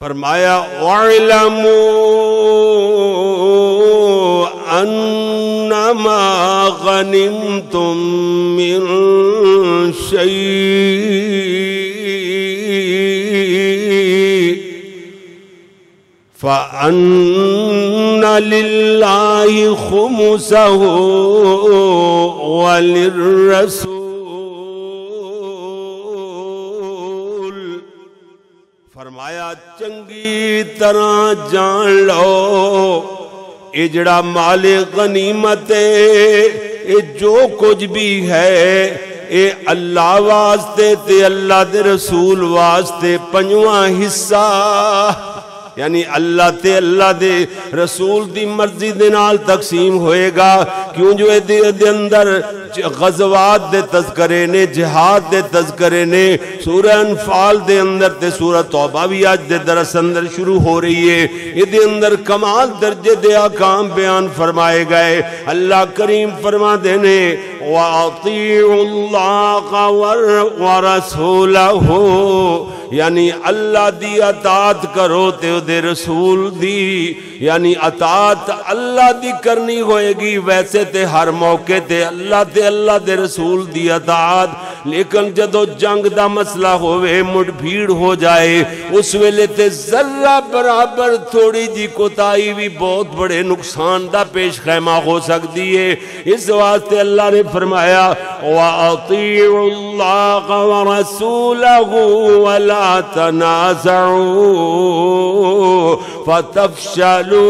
फरमाया वालमू अन्नमा गनिम तुम मिन फ़अन्न लिल्लाहि खुमुसहु वलिर्रसूल तरह जान लो ये जड़ा माले गनीमत है जो कुछ भी है ये अल्लाह वास्ते अल्लाह के रसूल वास्ते पंजवा हिस्सा। यानी अल्लाह ते अल्लाह दे। रसूल दी मर्ज़ी दे नाल तकसीम होएगा। क्यों जो ये अंदर गजवात दे तस्करे ने, जिहाद दे तस्करे ने, सूरह अनफाल दे अंदर ते सूरह तौबा भी आज दे दरस अंदर शुरू हो रही है। ये अंदर कमाल दर्जे दे आकाम बयान फरमाए गए। अल्लाह करीम फरमा देने हो यानी अल्लाह दी अतात करो ते रसूल दी। यानी अतात अल्लाह दी करनी होएगी, वैसे ते हर मौके ते अल्लाह ते अल्लाह दे रसूल दी अतात लेकिन जदों जंग दा मसला होवे मुठ भीड़ हो जाए, उस वेले ते जर्रा बराबर थोड़ी जी कोताही भी बहुत बड़े नुकसान का पेश खैमा हो सकती है। इस वास्ते अल्लाह ने फरमाया फतफशलू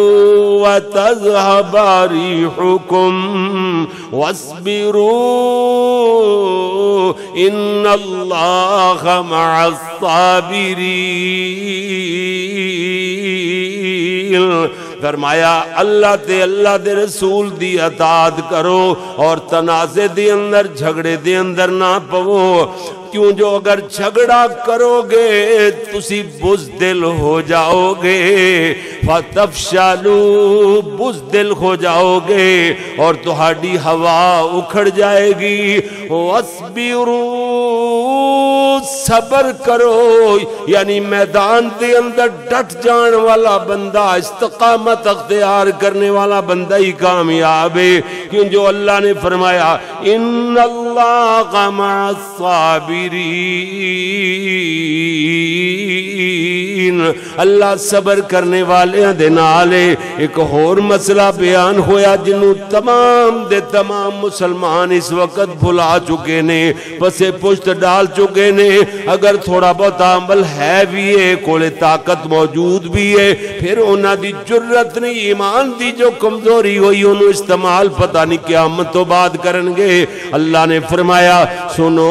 इन अल्लाह फरमाया अल्लाह ते अल्लाह दे रसूल दी अदाद करो और तनाजे दे अंदर झगड़े दे अंदर ना पवो क्यों जो अगर झगड़ा करोगे, तुसी बुजदिल हो जाओगे। फतफशालू बुजदिल हो जाओगे और तुम्हारी हवा उखड़ जाएगी। वसबिरू, सबर करो। यानी मैदान के अंदर डट जाने वाला बंदा, इस्तकामत अख्तियार करने वाला बंदा ही कामयाब है। क्यों जो अल्लाह ने फरमाया इन अल्लाह का अल्लाह सबर करने वाले दे नाल एक होर मसला बयान होया जिन्हों तमाम दे तमाम मुसलमान इस वक्त भुला चुके ने, पसे पुश्त डाल चुके ने। अगर थोड़ा बहुत अमल है भी है, कोले ताकत मौजूद भी है, फिर उन्होंने ज़रूरत नहीं, ईमान की जो कमज़ोरी हुई उन्होंने इस्तेमाल पता नहीं क्या तो बाद अल्लाह ने फरमाया, सुनो।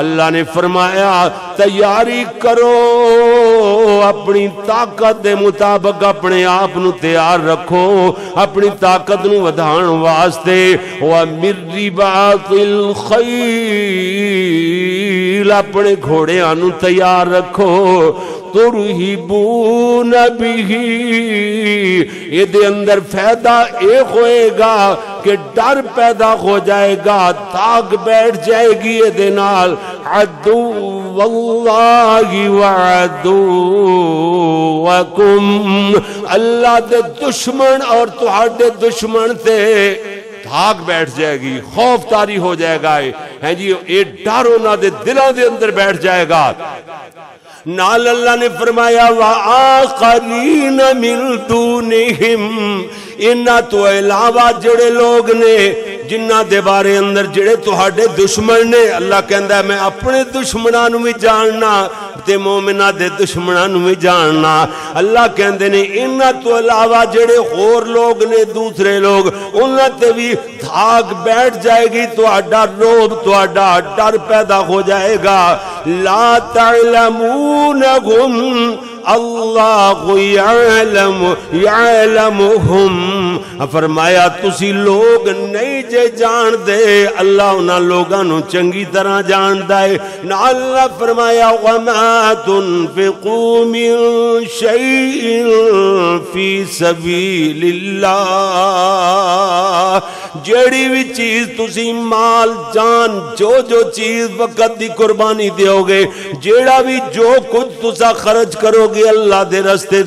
अल्लाह ने फरमाया तैयारी करो अपनी ताकत के मुताबिक अपने आप न तैयार रखो अपनी ताकत न वधाण वास्ते मिर्री बातिल खैल अपने घोड़िया तैयार रखो तुरहिबून बिही ये अंदर फ़ायदा एक होएगा कि डर पैदा हो जाएगा ताक बैठ जाएगी ये नाल। अदू वकुम। अल्लाह दे दुश्मन और तुहाडे दुश्मन से भाग बैठ जाएगी खौफतारी हो जाएगा। है जी, ये डर उन्होंने दिलों के अंदर बैठ जाएगा। नाल अल्लाह ने फरमाया वाखरीन मिल दूनिहिम। इन्हों तो इलावा जड़े लोग ने जिन्ना दे बारे अंदर जड़े तुहाडे दुश्मन ने, अल्लाह कहता मैं अपने दुश्मनों भी जानना ते मोमिना दे दुश्मनों भी जानना। अल्लाह कहते ने इन्ना तो इलावा जड़े होर लोग ने, दूसरे लोग उन्होंने भी धाक बैठ जाएगी, तुहाडा रोब तुहाडा डर पैदा हो जाएगा। ला गुम अल्लाह फरमाया, तुसी लोग नहीं जे जान दे अल्लाह उन्होंने लोगों चंगी तरह जानता है। ना अल्लाह फरमाया, वमा तुनफिकू मिन शैइन फ़ी सबीलिल्लाह। जेड़ी भी चीज़ तुसी माल, जान, जो जो चीज़ वक्त की कुर्बानी दोगे जेड़ा भी, जो कुछ तुसा खर्च करोगे अल्लाह के रस्ते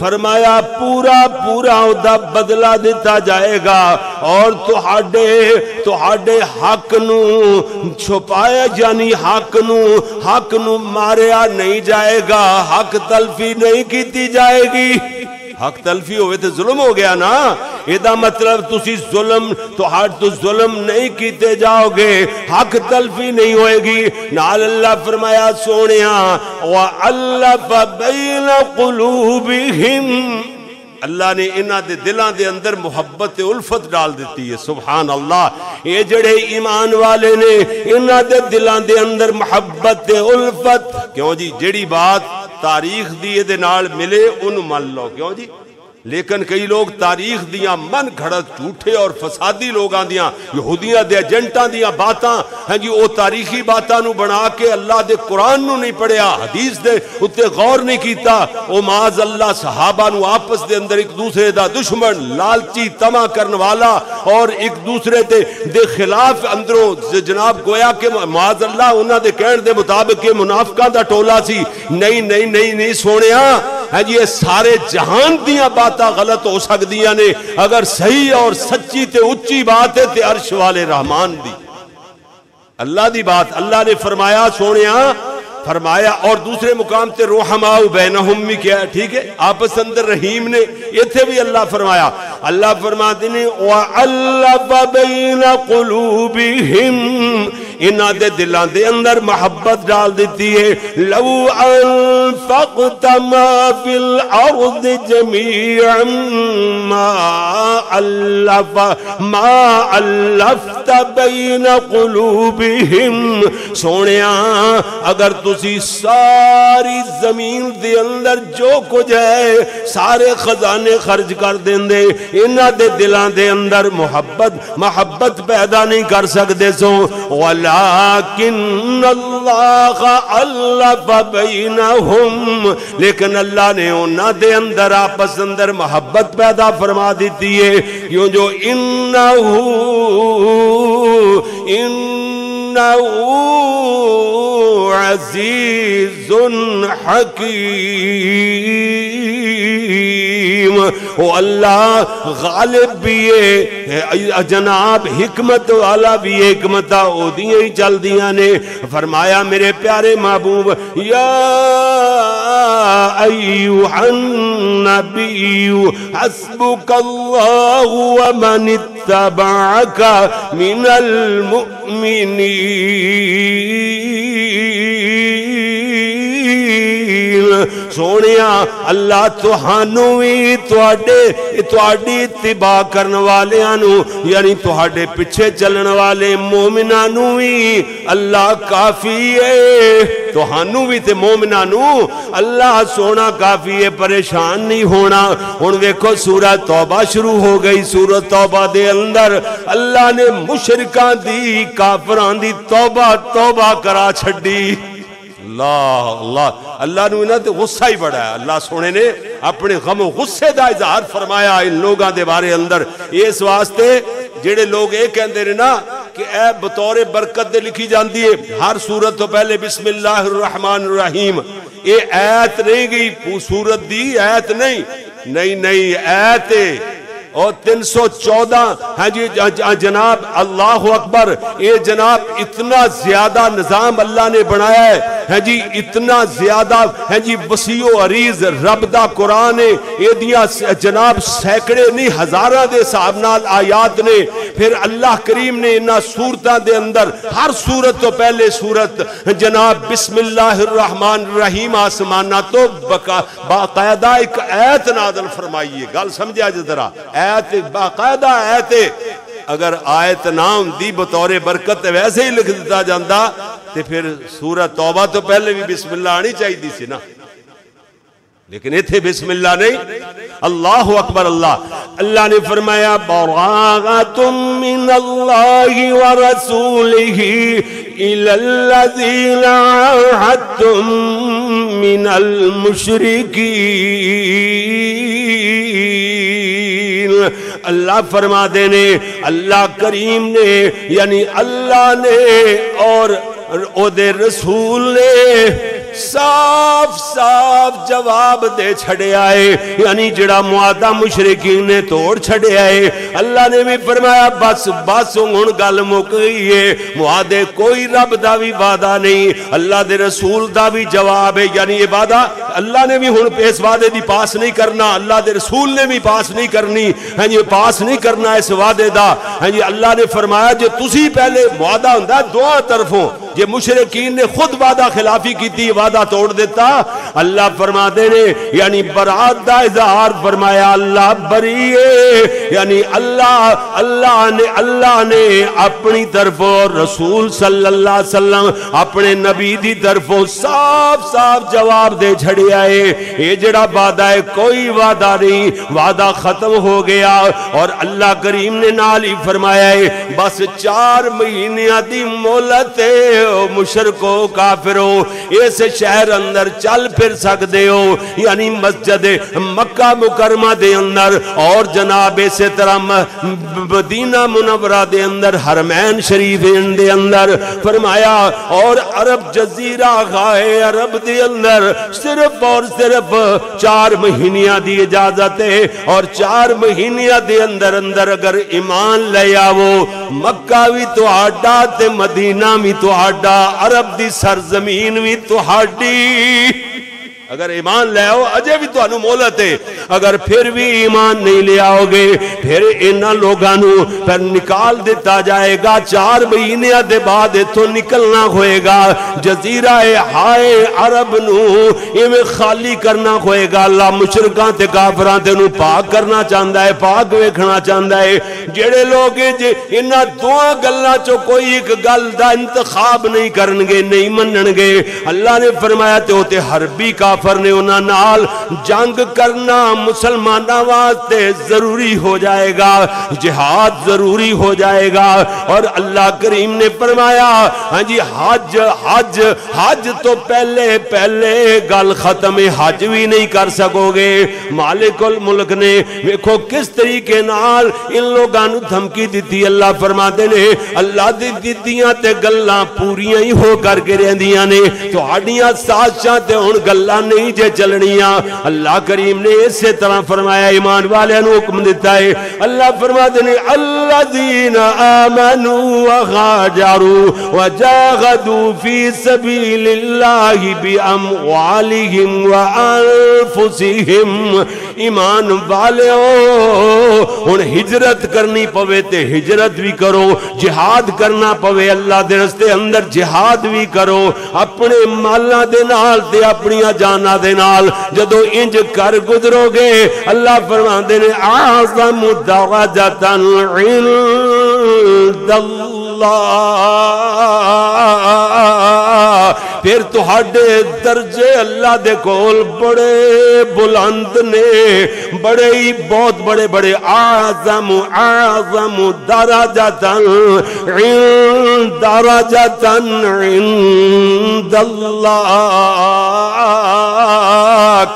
फरमाया, पूरा पूरा उदा बदला दिता जाएगा और तुहाडे तुहाडे हक न छुपाया यानी हक न। हक न मारिया नहीं जाएगा, हक तलफी नहीं की जाएगी। हक तलफी हो तो जुल्म हो गया ना ਇਹਦਾ मतलब तुसी जुल्म तो हर तो जुल्म नहीं किते जाओगे हक तलफी नहीं होएगी नाल अल्लाह फरमाया सोने अल्लाह बैन कुलूबिहिम अल्लाह ने इन्हों के दिलों के अंदर मुहब्बत उल्फत डाल दी है सुबहान अल्लाह ये जड़े ईमान वाले ने इन्हों के दिलों के अंदर मुहब्बत उल्फत क्यों जी जड़ी बात ਤਾਰੀਖ ਦੀ ਇਹਦੇ ਨਾਲ ਮਿਲੇ ਉਹਨੂੰ ਮੰਨ ਲਓ। ਕਿਉਂ ਜੀ? लेकिन कई लोग तारीख दिया मन घड़त, झूठे और फसादी लोगों दहूदियों के एजेंटा दात है जी वह तारीखी बातों बना के अल्लाह के कुरान नहीं पढ़िया हदीस के उत्ते गौर नहीं किया माज अल्लाह सहाबा आपस के अंदर एक दूसरे का दुश्मन, लालची, तमा करने वाला और एक दूसरे के दे खिलाफ अंदरों जनाब गोया के माज अल्लाह उन्होंने कहने के मुताबिक मुनाफकों का टोला सी। नहीं नहीं नहीं नहीं सोने है जी, ये सारे जहान दिया बात गलत हो सकती ने। अगर सही और सच्ची ते उच्ची बात है, ते अर्श वाले रहमान दी। अल्लाह की बात, अल्लाह ने फरमाया सोने फरमाया, और दूसरे मुकाम से रोहमाऊ बैनहुम भी क्या ठीक है? आपस अंदर रहीम ने इतने भी अल्लाह फरमाया। अल्लाह फरमाते ने अल्लाह इन्हों के दिलों के अंदर मोहब्बत डाल दी है। सोने अगर तुसी सारी ज़मीन के अंदर जो कुछ है, सारे खजाने खर्च कर देंगे इन्हों के दिलों के अंदर मुहब्बत, मोहब्बत पैदा नहीं कर सकते सो। वाल लेकिन अल्लाह ने उन्होंने अंदर आपस अंदर मोहब्बत पैदा फरमा दी है। क्यों जो इन इन अज़ीज़ हकीम। वो अल्लाह, गालिब भी है जनाब, हिकमत वाला भी हिकमत ओदियाँ ही चल दिया ने। फरमाया, मेरे प्यारे महबूब, या हस्बुकल्लाहु मिनल मुमिनीन। सोने अल्लाह तुहानू भी थोड़ी तिबा करने वाले यानी थोड़े पिछे चलने वाले मोमिना भी अल्लाह काफ़ी है तुहानू भी तो मोमिना अल्लाह सोना काफ़ी है परेशान नहीं होना हूँ वेखो सूरत तौबा शुरू हो गई सूरत तौबा दे अंदर अल्लाह ने मुशरका दी काफर की तौबा तौबा करा छी अल्लाह अल्लाह। अल्लाह ने गुस्सा ही बड़ा है। अल्लाह सोने ने, अपने गम गुस्से का इजहार फरमाया इन लोगों के बारे अंदर। इस वास्ते जेडे लोग ये कहते हैं ना कि ए बतौर बरकत दे लिखी जाती है हर सूरत तो पहले बिस्मिल्लाहमान रहीम ये ऐत नहीं गई सूरत दी ऐत नहीं। नहीं नहीं, ऐत और तीन सौ चौदह, है जी, जनाब अल्लाह अकबर, ये जनाब इतना ज़्यादा निज़ाम अल्लाह ने बनाया है है जी, इतना ज़्यादा, है जी वसीओ अरीज, रब का कुरान है, एदिया जनाब सैकड़े नहीं, हज़ार के हिसाब न आयात ने, फिर अल्लाह करीम ने इन्होंने सूरतों के अंदर, हर सूरत तो पहले सूरत, जनाब बिस्मिल्लाहमान रहीम आसमाना तो बका, बाकायदा एक ऐत नादल फरमाइए, गल समझा जरा, ऐत, बाकायदा ऐत अगर आयत ना होंगी बतौरे बरकत वैसे ही लिख दिता जाता तो फिर सूरत तौबा तो पहले भी बिस्मिल्ला आनी चाहिए सी ना। लेकिन इतने बिस्मिल्ला नहीं। अल्लाह अकबर, अल्लाह। अल्लाह ने फरमाया बरागा तुम मिन अल्लाह व रसूलिही इलल्लज़ीना तुम मिनल मुशरिकी अल्लाह फरमा देने, अल्लाह करीम ने, यानी अल्लाह ने और ओदे रसूल ने साफ़ साफ़ जवाब दे छड़िया है। यानी जड़ा मुआदा मुशरकी ने तोड़ छड़िया है। अल्लाह ने भी फरमाया, बस बस हूँ गल मुक गई है। मुआदे कोई रब का भी वादा नहीं। अल्लाह के रसूल का भी जवाब है। यानी ये वादा अल्लाह ने भी हूँ इस वादे की पास नहीं करना। अल्लाह के रसूल ने भी पास नहीं करनी। है जी, पास नहीं करना इस वादे का है जी, अल्लाह ने फरमाया, जो तुम पहले वादा हों दोनों तरफों जे मुशरकीन ने खुद वादा खिलाफी की वादा तोड़ दिता। अल्लाह फरमा दे ने यानी बरात का इजहार फरमाया, अल्लाह बरी यानी अल्लाह अल्लाह ने अल्लाह ने अपनी तरफों रसूल अलैहि वसल्लम अपने नबी की तरफों साफ़ साफ़ जवाब दे छड़िया है ये जड़ा वादा है, कोई वादा नहीं, वादा खत्म हो गया। और अल्लाह करीम ने नाल ही फरमाया है, बस चार महीने की मोहलत है। हो, मुशरको हो इस शहर अंदर चल फिर सकते हो। यानी मस्जिद मक्का मुकरमा दे अंदर और जनाब इस तरह मदीना मुनवरा दे अंदर, हरमैन शरीफ दे अंदर फरमाया, और अरब जजीरा खाए अरब दे अंदर, सिर्फ़ और सिर्फ़ चार महीनिया की इजाज़त है। और चार महीनिया के अंदर अंदर अगर ईमान ले आवो मक्का भी तो आडा मदीना भी तो आडा अरब की सरजमीन भी थोड़ी अगर ईमान ले आओ अजे भी थानू मोहलत है। अगर फिर भी ईमान नहीं ले आओगे, फिर इन्होंने लोगों पर निकाल दिता जाएगा। चार महीनों के बाद इतों निकलना होएगा। जजीरा ए हाय अरब नवे खाली करना होएगा। ला मुशरक काफर तेन पाक करना चाहता है, पाक वेखना चाहता है। जेड़े लोग जे इन्हों दो गलों चो कोई एक गल का इंतखाब नहीं करे नहीं मन गए अल्लाह ने फरमाया तो हरबी का काफर ने उन्होंने जंग करना मुसलमाना वास्ते ज़रूरी हो जाएगा, जिहाद ज़रूरी हो जाएगा। और अल्लाह करीम ने फरमाया हाँ जी, हज हज हज तो पहले पहले गल खत्म है, हज भी नहीं कर सकोगे। मालिकुल मुल्क ने वेखो किस तरीके नाल इन लोगों धमकी दी अल्लाह फरमाते ने, अल्लाह दी दीदियाँ ते गल्लां पूरियाँ ही हो करके रहंदियाँ ने। तुहाडियाँ साजिशां ते हुन गल्लां नहीं जे चलनिया अल्लाह करीम ने इसे तरह फरमाया, ईमान वाले हुक्म दिता है। अल्लाह फरमा देने अल्लाह दीन आमनु वहाजारू वजागदू फ़ी सबीलिल्लाहि बिअमवालिहिम व अनफुसिहिम ईमान वाले हुन हिजरत करनी पवे ते हिजरत भी करो, जिहाद करना पवे अल्लाह दे रस्ते अंदर जिहाद भी करो। अपने माला दे नाल ते अपनी जान जाना दे नाल जदों इंज कर गुजरोगे अल्लाह फरमाते ने आज़म दरजतन फिर तुहाडे दर्जे अल्लाह दे कोल बड़े बुलंद ने, बड़े ही बहुत बड़े बड़े आज़म आज़म, दराजतन दराजतन, इंदल्लाह।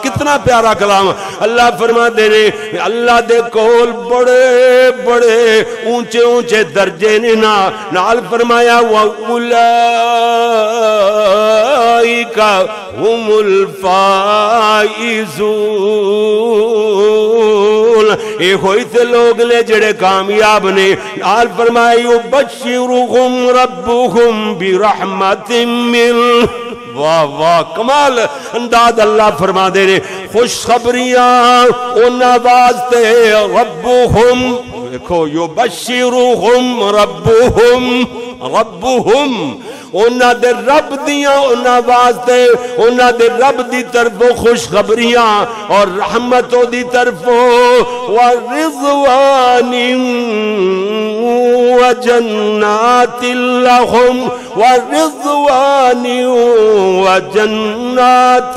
कितना प्यारा कलाम। अल्लाह फरमा दे ने अल्लाह दे कोल बड़े बड़े, ऊँचे ऊँचे दर्जे ने ना, नाल फरमाया थे लोग ने जड़े कामयाब ने नाल फरमाया बशिरुहुम रब्बुहुम बिरहमतिन मिन वाह वाह कमाल अंदाज अल्लाह फरमा दे ने खुशखबरियाँ उन्होंने वास्ते रब्बुहुम देखो यो बशिरुहुम रब्बुहुम रब्बुहुम उन्होंने रब दया वास्ते उन्होंने रब की तरफों खुशखबरियाँ और रहमतों की तरफों रिजवानी व जन्नात जन्नात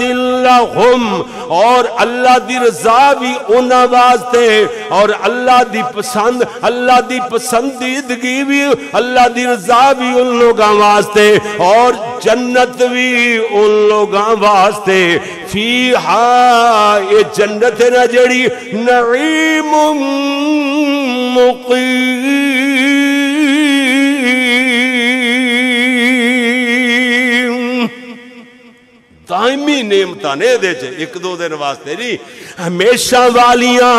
और अल्लाह की रजा भी उन्होंने वास्ते, और अल्लाह की पसंद, अल्लाह की पसंदीदगी भी, अल्लाह की रजा भी उन लोगों वास्ते। वास्ते और जन्नत भी उन लोगों वास्ते। फ़ी हा ये जन्नत न जड़ी नईम मुकी दायमी नेमत ने एक दो दिन वास्ते नहीं हमेशा वालिया,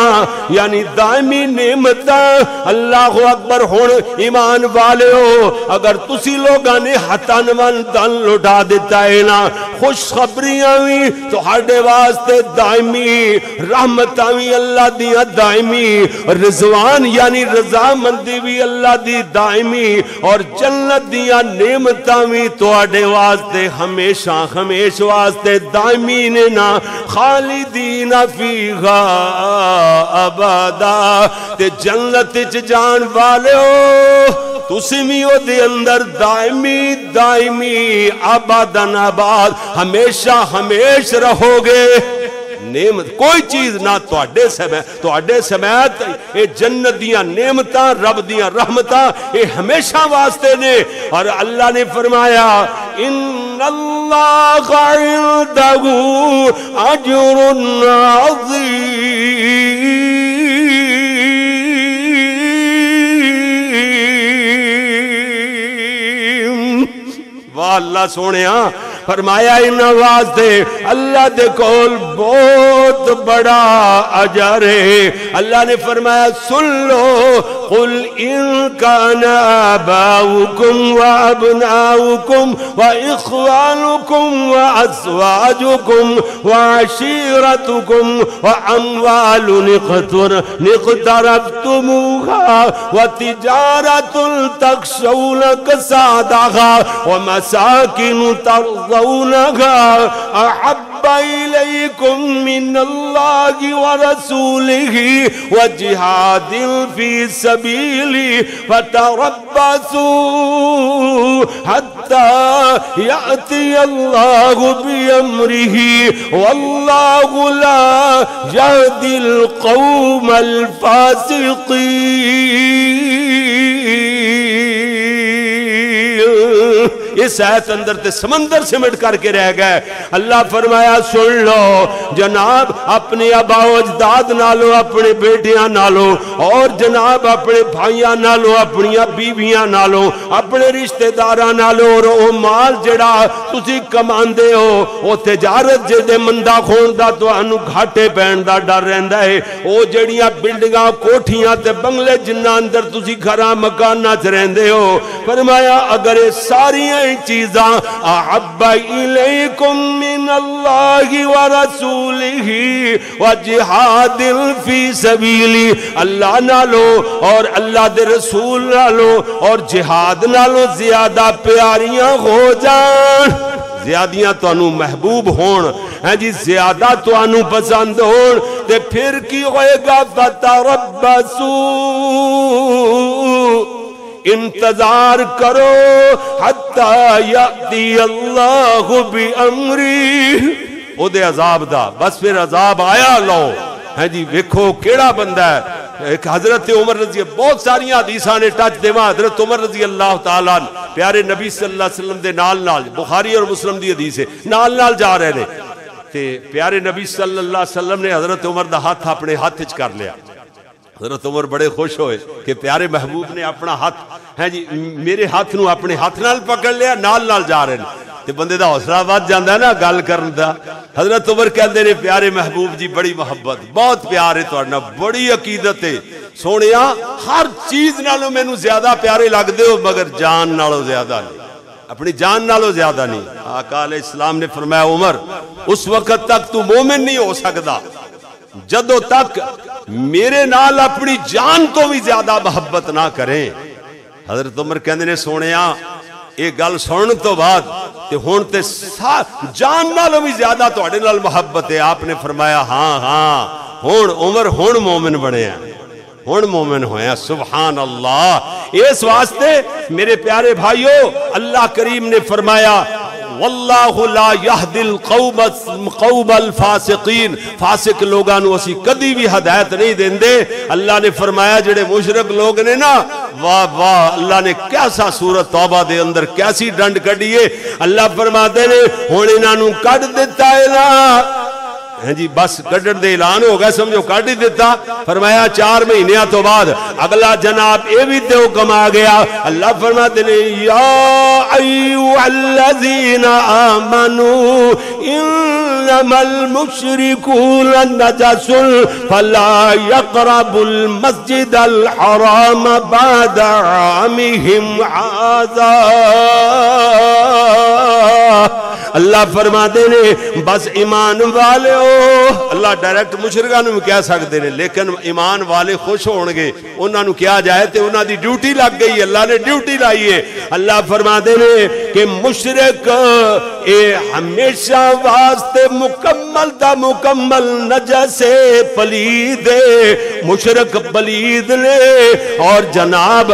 यानी दायमी नेमत, अल्लाह अकबर हूँ ईमान वाले हो अगर तुसी लोग ने हतन मन दन लुटा दिता है ना, खुशखबरियाँ भी तो वास्ते दायमी रहमत भी अल्लाह दिया दायमी रिजवान यानी रजामंदी भी अल्लाह दी दायमी और जन्नत दिया नेमत भी तो वास्ते हमेशा हमेशा वास्ते दामी ने ना खाली दीना फीगा अबादा। ते जन्नत च जान वाले हो अंदर दायमी दायमी आबादन आबाद हमेशा हमेश रहोगे। नेमत, कोई चीज़ ना थोड़े समय थोड़े समैत ये जन्नत दिया नेमत, रब दिया रहमत ये हमेशा वास्ते ने। और अल्लाह ने फरमाया इन अल्लाह अजर वाह, अल्लाह सोने फरमाया, इन वास्ते अल्लाह दे कोल बहुत बड़ा अजर है। अल्लाह ने फरमाया, सुन लो कुल इन बाउकुम व अबनाउकुम व इखवानुकुम व अज़वाजुकुम व अशीरतुकुम व अमवाल निqतर निqतरफ्तुमुहा व तिजारतुल तखशौन कसादहा व मसाकिन तरज़ौनहा अहब इलैकुम मिनल्लाहि व रसूलिही व जिहादिल फ़ी सबीली फतरब्बसू हत्ता याति अल्लाह इस ऐत अंदर ते समंदर सिमट करके रह गए। अल्लाह फरमाया, सुन लो, जनाब, अपने अबाओ अजदाद नालो, अपने बेटिया नालो, और जनाब, अपने भाइयों नालो अपन बीवियाँ नालो, अपने रिश्तेदार नालो, और वो माल जड़ा कमाते हो वो तजारत जे मंदा खोन का तो घाटे पैन का डर रहा है वो जड़िया बिल्डिंग, कोठिया बंगले जिन्ना अंदर तुम घर, मकाना च रेंदे हो। फरमाया, अगर सारिया जिहाद नालो ज़्यादा प्यारियाँ हो जान ज्यादियाँ तो महबूब है जी, ज़्यादा तो पसंद ते फिर की होएगा? फता रब्बसू इंतज़ार करो अल्लाह भी अमरी ओदे अजाब दा, बस फिर अजाब आया लो। है जी, वेखो केड़ा बंदा है। एक हज़रत उमर रज़ी, बहुत सारिया हदीसा ने टच देव। हज़रत उमर रज़ी अल्लाह तला प्यारे नबी वसल्लम दे नाल नाल, बुखारी और मुस्लिम दी हदीस है, नाल नाल जा रहे ते प्यारे नबी सल्लल्लाहु अलैहि वसल्लम ने हज़रत उमर का हाथ अपने हाथ च कर लिया। हज़रत उमर बड़े खुश होए कि प्यारे महबूब ने अपना हाथ, है जी, मेरे हाथ न अपने हाथ नाल पकड़ लिया, नाल नाल जा रहे हैं तो बंदे का हौसला बद जाता ना गल कर हज़रत उमर कहते ने, प्यारे महबूब जी, बड़ी मोहब्बत, बहुत प्यार है थोड़ा बड़ी अकीदत है। सोने हर चीज़ नालों मैनू ज़्यादा प्यारे लगते हो, मगर जान नालों ज़्यादा नहीं। अपनी जान नालों ज़्यादा नहीं। अकाल इस्लाम ने फरमाया, उमर, उस वक्त तक तू मोमिन नहीं हो सकता जदों तक मेरे नाल अपनी जान तो भी ज़्यादा मोहब्बत ना करें। हज़रत उमर कहते ने सोने ये गल सुन तो बाद ते हुन ते जान नालों भी ज़्यादा थोड़े नाल मोहब्बत है। आपने फरमाया हाँ हाँ हुन उमर हुन मोमिन बने हूँ। मोमिन होया सुबहान अल्लाह। इस वास्ते मेरे प्यारे भाइयों, अल्लाह करीम ने फरमाया फासिक लोगों असी कदी भी हदायत नहीं देंगे अल्लाह ने फरमाया, जेडे मुशरक लोग ने ना, वाह वाह, अल्लाह ने कैसा सूरत तौबा दे अंदर, कैसी डंड कढ़ी अल्लाह फरमाते ने हूँ इन्हों कढ़ दिता है ना। है जी, बस कड़न दे ऐलान हो गया, समझो कट ही दिता फरमाया, चार महीनों तो बाद अगला जनाब ये भी तो हुक्म आ गया। अल्लाह फरमाते ने यक़रबुल मस्जिदल हराम बाद आमिहिम आज़ा। अल्लाह फरमाते ने, बस ईमान वाले हो। अल्लाह डायरैक्ट मुशरका कह सकते हैं लेकिन ईमान वाले खुश हो गए उन्होंने कहा जाए तो उन्होंने ड्यूटी लग गई अल्लाह ने ड्यूटी लाई है। अल्लाह फरमाते ने कि मुशरक हमेशा वास्ते मुकम्मल दा मुकम्मल नजसे पलीद मुशरक पलीद ने, और जनाब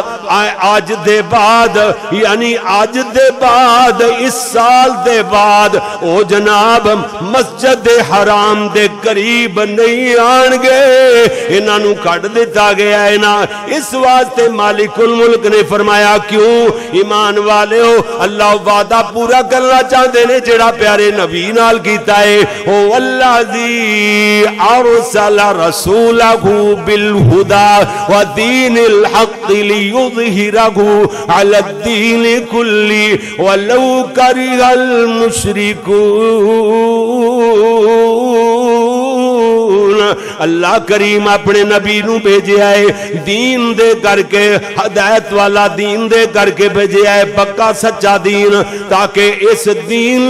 आज दे बाद, यानी आज दे बाद, इस साल दे बाद बाद, ओ जनाब, मस्जिद हराम दे करीब नहीं आएँगे इन्हों कट दिता गया है ना। इस वास्ते मालिकुल मुल्क ने फरमाया, क्यों? ईमान वाले हो, अल्लाह वादा पूरा करना चाहते ने, जेड़ा प्यारे नबी नाल कीता है। ओ अल्लाह दी अरसल रसूलहु बिल हुदा व दीनिल हक लियुज़हिरहु अला दीन कुल्ली वलौ करिहल मुश अल्लाह करीम अपने नबी नु भेजे है दीन दे करके, हदायत वाला दीन दे करके भेजे है पक्का सच्चा दीन, ताकि इस दीन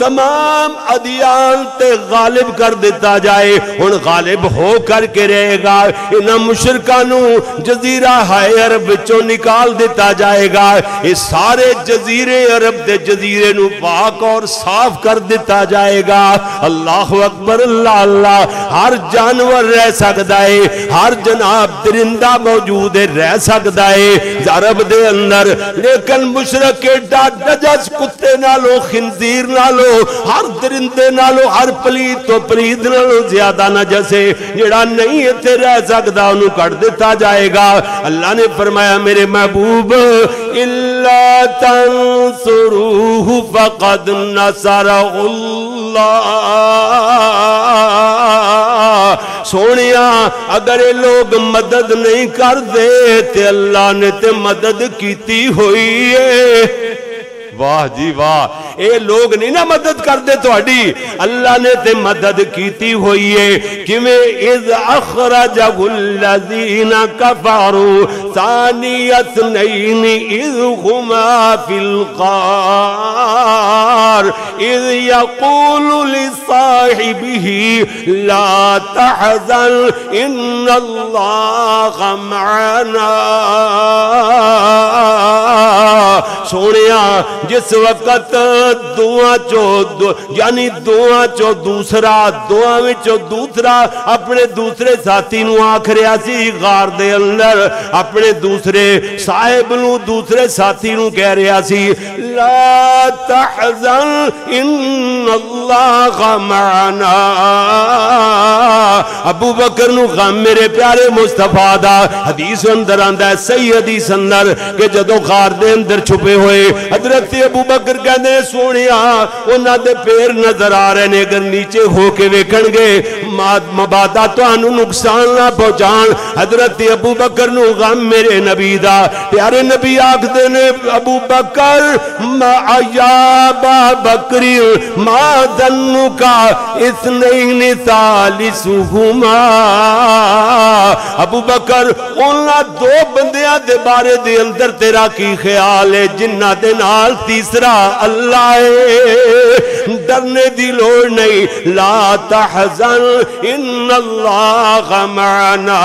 तमाम अदियान ते गालिब कर दिता जाए। हूँ गालिब हो करके रहेगा इन्होंने मुशरका जजीरा हाय अरब चो निकाल दिता जाएगा। ये सारे जजीरे अरब के जजीरे पाक और साफ़ कर दिता जाएगा। अल्लाह अकबर, अल्लाह अल्लाह। हर जानवर रह सकता है, हर जनाब दरिंदा मौजूद रह सकता है, अरब दे अंदर। लेकिन मुशरक एडा डजस कुत्ते नालो खिंजीर नालो, हर दरिंदे नालों, हर पलीत तो पलीत नालों ज़्यादा न जैसे। जड़ा नहीं इतने रह सकता उन्होंने कट दिता जाएगा। अल्लाह ने फरमाया, मेरे महबूब, इल्ला तंसुरूहु फकद नसर सोने अगर लोग मदद नहीं करते, ते अल्लाह ने ते मदद की हुई है। वाह जी वाह। ये लोग नहीं ना मदद करते थोड़ी अल्लाह ने ते मदद की हुई है। किमें इज़ अखरजीना कार इज़ यकूल साहिबिही ला तहजन इन्नल्लाह माना सोने जिस वक्त दुआ चो दु, यानी दुआ चो दूसरा दुआ चो दूसरा अपने दूसरे साथी आख रहा सी गार दे अंदर अपने दूसरे साहेब न दूसरे साथी कह रहा सी ला तहजन इन अल्लाह माना। अबू बकर गम मेरे प्यारे मुस्तफ़ा दा हदीस अंदर आंदा सही हदीस अंदर के जदों गार दे अंदर छुपे हुए। हज़रत अबू बकर कहने सोने उन्होंने पैर नज़र आ रहे ने, अगर नीचे होके वेखणगे मबादा थानू नुकसान ना पहुँचा हज़रत अबू बकर मेरे नबी का प्यारे नबी आखते ने, अबू बकर बकरी, माँ दनु का इस नहीं अबू बकर दो बंदिया के बारे दे अंदर तेरा की ख्याल? वाले जिन्ना दे नाल तीसरा अल्लाह है। डरने दी लोड़ नहीं। ला तहजन इन अल्लाह माना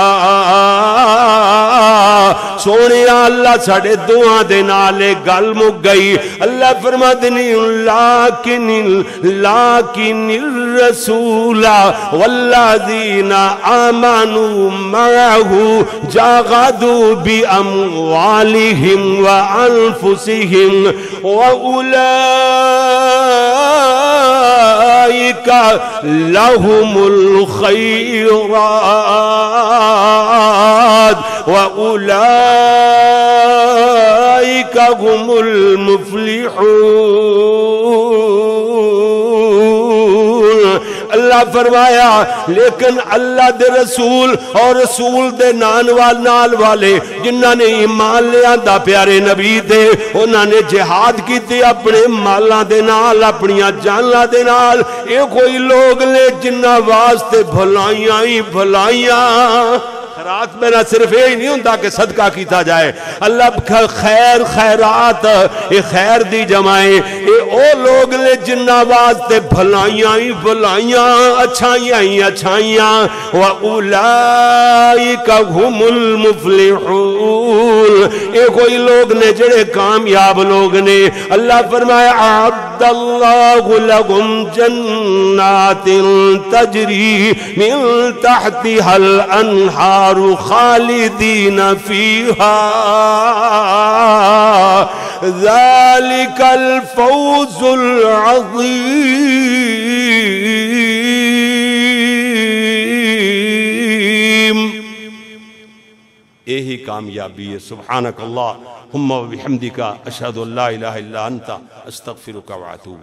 सोने अल्लाह साडे दुआ दे नाल गल मुक गई। अल्लाह फरमा देनी लाकिन लाकिन रसूला, वल्लादीना आमानु माहू जागदू बि अमवालिहिम व अनफुसिहिम व उलाइका लहुमुल खैरात व उलाइका हुमुल मुफलिहून अल्लाह फरमाया, लेकिन अल्लाह दे रसूल और रसूल दे नान वाल नाल वाले, जिन्होंने ईमान लिया प्यारे नबी दे, उन्होंने जिहाद की अपने माला दे नाल अपन जाना दे नाल। ये कोई लोग ने जिन्ना वास्ते भलाइया ही भलाइया। खैरात मेरा सिर्फ़ यही नहीं होता कि सदका किया जाए। अल्लाह खैर, खैरात, ये खैर दी जमाए। ये ओ लोग ने जिन्ना वास्ते भलाइया ही भलाइया, अच्छाइया ही अच्छाइया। व उलाई का घुमुल मुफलिहून। ये कोई लोग ने जड़े कामयाब लोग ने। अल्लाह फरमाया, अब्दल्लाहु लहुम जन्नातिन तजरी मिन तहतिहल अनहार। नारू खालिदी नफीहा जालिकल फौजुल यही कामयाबी है सुबहानक अल्लाह हम बिहमदी का अशद अल्ला अस्तफ़िर का वातूब